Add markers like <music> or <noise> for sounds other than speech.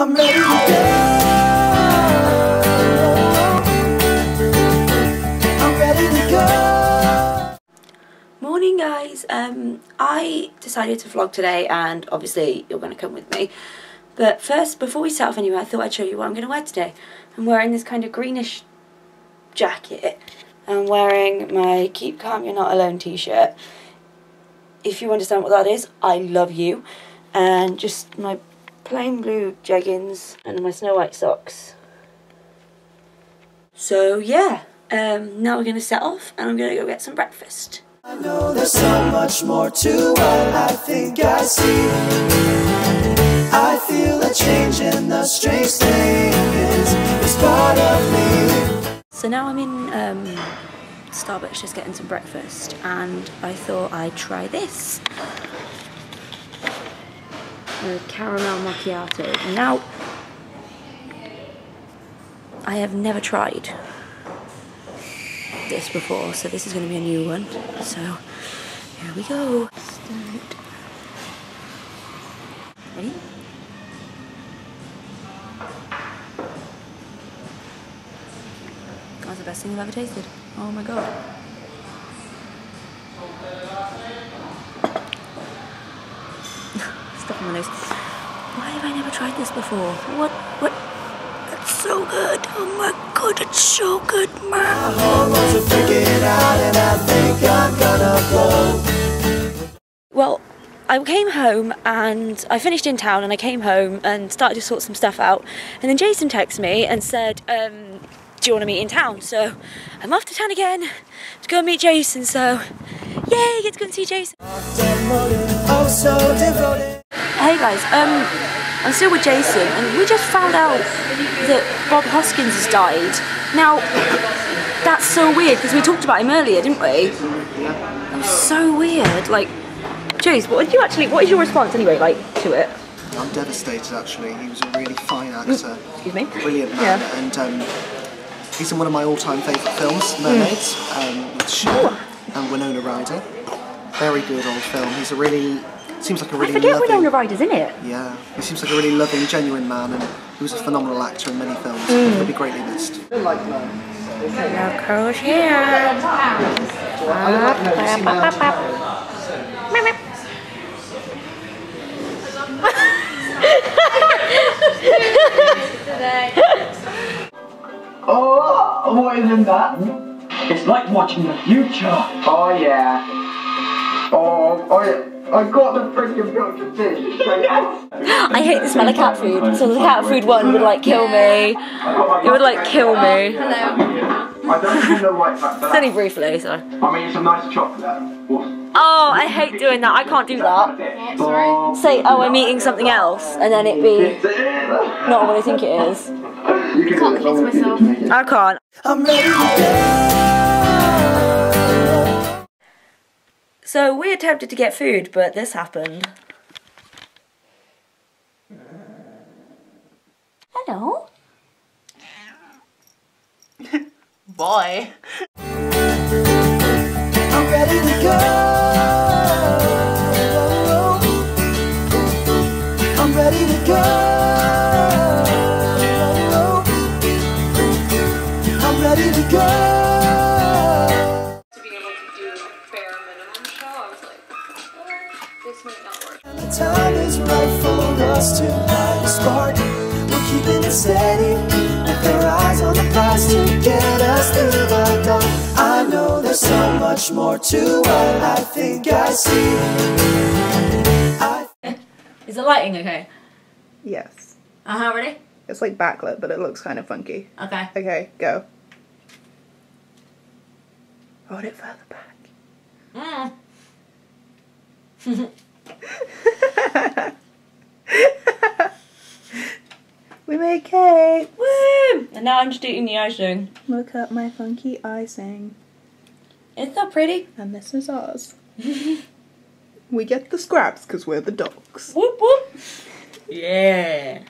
Morning guys, um, I decided to vlog today and obviously you're going to come with me. But first, before we start off anywhere, I thought I'd show you what I'm going to wear today. I'm wearing this kind of greenish jacket. I'm wearing my Keep Calm You're Not Alone t-shirt. If you understand what that is, I love you. And just my plain blue jeggings and my snow white socks. So yeah, um, now we're going to set off and I'm going to go get some breakfast. I know there's so much more to what I think I see. I feel a change in the strange thing is it's part of me. So now I'm in um, Starbucks just getting some breakfast and I thought I'd try this. Caramel macchiato. Now, I have never tried this before, so this is going to be a new one. So, here we go. Start. Ready? That's the best thing I've ever tasted. Oh my god. Stuff in. Why have I never tried this before? What? What? It's so good. Oh my god, it's so good, man. Hormones are freaking out and I think I'm gonna blow. Well, I came home and I finished in town and I came home and started to sort some stuff out. And then Jason texted me and said, um, do you want to meet in town? So I'm off to town again to go and meet Jason. So yay, get to go and see Jason. Hey guys, um, I'm still with Jason and we just found out that Bob Hoskins has died. Now, that's so weird because we talked about him earlier, didn't we? That was so weird. Like, Jace, what did you actually, what is your response anyway, like, to it? I'm devastated actually. He was a really fine actor. Excuse me? Brilliant man. Yeah. And um, he's in one of my all time favourite films, Mermaids, um, with Cher and Winona Ryder. Very good old film. He's a really, seems like a really I forget loving. Winona Ryder's in it. Yeah, he seems like a really loving, genuine man and he was a phenomenal actor in many films. Mm. He'll be greatly missed. Now curls here. <laughs> Oh, what is in that? It's like watching the future. Oh yeah. Oh, I, I got the freaking milk fish. I hate the smell of cat food, so the cat food one would like kill me. It would like kill me. I don't know why it's like It's that. only briefly, so. I mean, it's a nice chocolate. Oh, I hate doing that. I can't do that. Oh, Say, oh, I'm eating something else, and then it be not what I think it is. you can do it myself. I can't. So we attempted to get food, but this happened. Hello. <laughs> Boy. This might not work. The time is right for us to light a spark. We're keeping it steady with our eyes on the prize to get us through the dark. I know there's so much more to what I think I see. I Is the lighting okay? Yes. Uh huh. Ready? It's like backlit, but it looks kind of funky. Okay. Okay, go. Hold it further back. Mm. <laughs> We made cake! Woo! And now I'm just eating the icing. Look at my funky icing. It's not pretty. And this is ours. <laughs> we get the scraps because we're the dogs. Whoop whoop. Yeah.